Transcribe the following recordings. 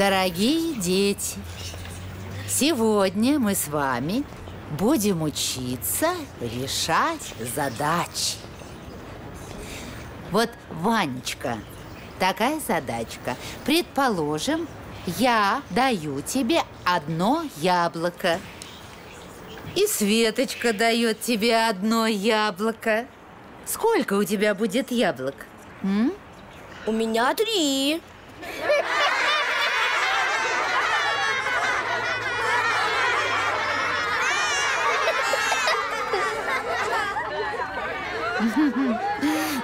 Дорогие дети, сегодня мы с вами будем учиться решать задачи. Вот, Ванечка, такая задачка. Предположим, я даю тебе одно яблоко. И Светочка дает тебе одно яблоко. Сколько у тебя будет яблок? М? У меня три.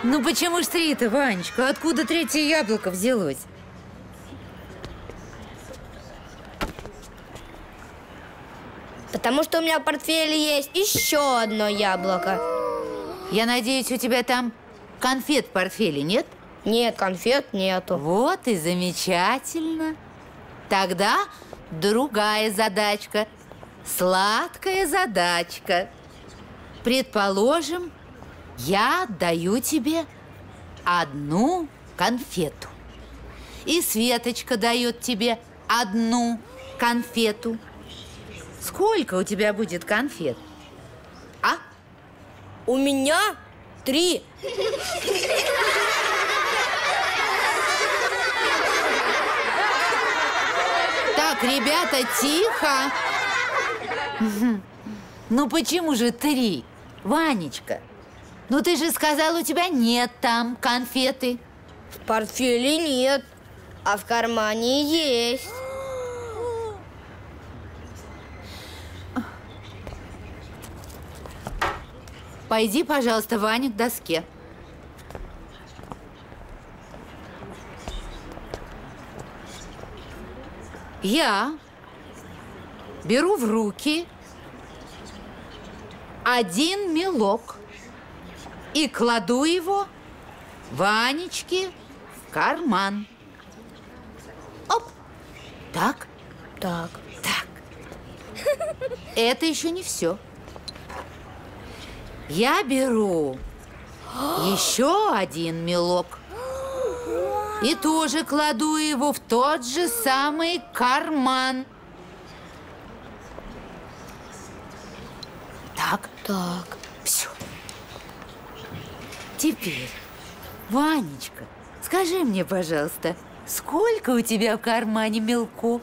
Ну почему ж три-то, Ванечка? Откуда третье яблоко взялось? Потому что у меня в портфеле есть еще одно яблоко. Я надеюсь, у тебя там конфет в портфеле, нет? Нет, конфет нету. Вот и замечательно. Тогда другая задачка. Сладкая задачка. Предположим, я даю тебе одну конфету. И Светочка дает тебе одну конфету. Сколько у тебя будет конфет? А? У меня три. Так, ребята, тихо. Ну почему же три? Ванечка, ну ты же сказал, у тебя нет там конфеты. В портфеле нет, а в кармане есть. Пойди, пожалуйста, Ваня, к доске. Я беру в руки один мелок и кладу его Ванечке в карман. Оп! Так, Так. так. Это еще не все. Я беру еще один мелок и тоже кладу его в тот же самый карман. Так, Так. Теперь, Ванечка, скажи мне, пожалуйста, сколько у тебя в кармане мелков?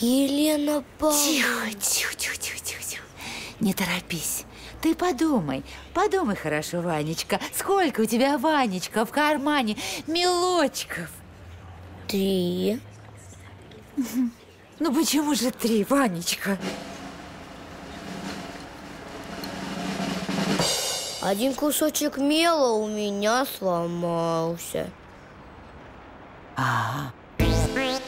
Елена Павловна. Тихо, тихо, тихо, тихо, тихо, тихо. Не торопись. Ты подумай, подумай хорошо, Ванечка. Сколько у тебя, Ванечка, в кармане мелочков? Три. Ну почему же три, Ванечка? Один кусочек мела у меня сломался. А. -а, -а.